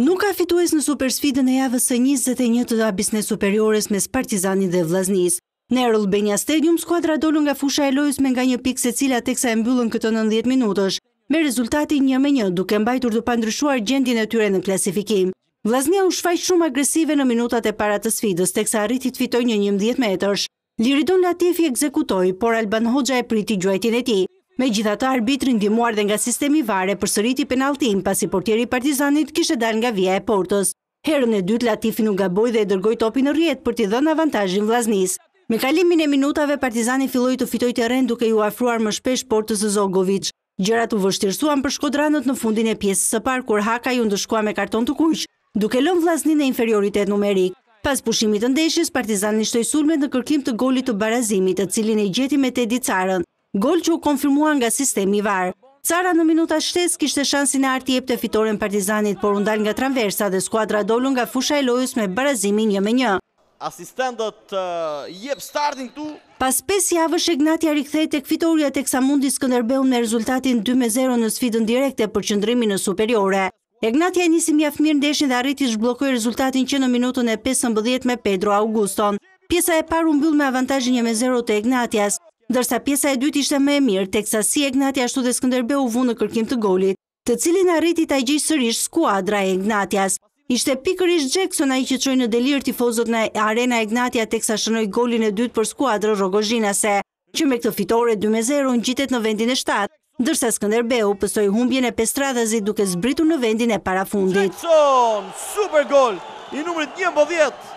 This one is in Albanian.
Nuk ka fitues në Supersfidën e javës së njëzet e një të Abissnet Superiores mes Partizanit dhe Vllaznisë. Në Air Albania Stadium skuadrat dolën nga fusha e lojës me nga një pikë secila teksa e mbyllën këtë nëntëdhjetë minutësh me rezultatin një me një duke mbajtur të pandryshuar gjendjen e tyre në klasifikim. Vllaznia u shfaq shumë agresive në minutat e para të sfidës teksa arriti të fitojë një njëmbëdhjetë metërsh. Liridon Latifi ekzekutoi, por Alban Hoxha e priti gjuajtjen e tij. Megjithatë, arbitri ndihmuar dhe nga sistemi VAR e përsëriti penalltinë, pasi portieri i Partizanit kishte dalë nga vija e portës. Herën e dytë, Latifi nuk gaboi dhe e dërgoi topin në rrjetë për t'i dhënë avantazhin Vllaznisë. Me kalimin e minutave, Partizani filloi të fitojë terren duke iu afruar më shpesh portës së Zogoviç. Gjërat u vështirësuan për shkodranët në fundin e pjesës së parë kur Hakaj u ndëshkua me karton të kuq, duke lënë Vllazninë në inferioritet numerik. Pas pushimit të ndeshjes, Partizani shtoi sulmet në kërkim të golit të barazimit, të cilin e gjeti me Tedi Carën, gol që u konfirmua nga sistemi VAR. Cara në minutat shtesë kishte shansin e artë t'i jepte fitoren Partizanit, por u ndal nga tranversa dhe skuadrat dolën nga fusha e lojës me barazimin një me një. Asistenti do të jep startin këtu. Pas pesë javësh, Egnatia rikthehet tek fitorja teksa mundi Skënderbeun me rezultatin dy me zero në sfidën direkte për qëndrimin në Superiore. Egnatia e nisi mjaft mirë ndeshjen dhe arriti të zhbllokojë rezultatin që në minutën e pesëmbëdhjetë me Pedro Auguston. Pjesa e parë u mbyll me avantazhin një me zero të Egnatias, ndërsa pjesa e dytë ishte më e mirë, teksa si Egnatia ashtu dhe Skënderbeu u vunë në kërkim të golit. të cilin arriti ta gjejë sërish skuadra e Egnatias. Ishte pikërisht Jackson ai që çoi në delir tifozët në Arena Egnatia teksa shënoi golin e dytë për skuadrën rrogozhinase, që me këtë fitore dy me zero ngjitet në vendin e shtatë, ndërsa Skënderbeu pësoi humbjen e pestë radhazi duke zbritur në vendin e parafundit. Jackson, super gol i numrit njëmbëdhjetë!